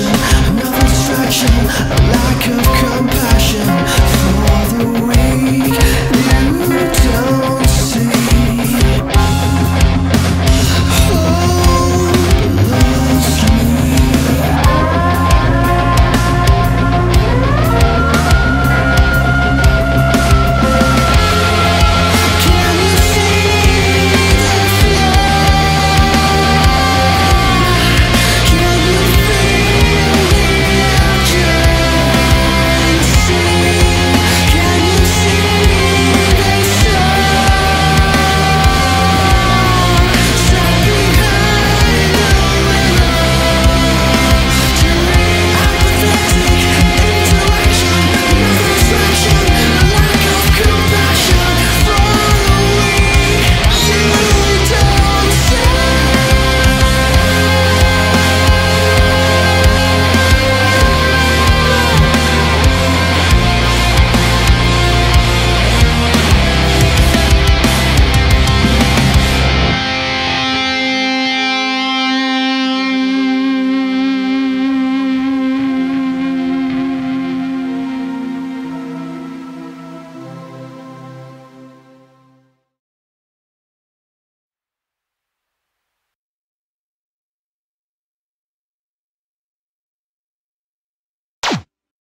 distraction, no distraction.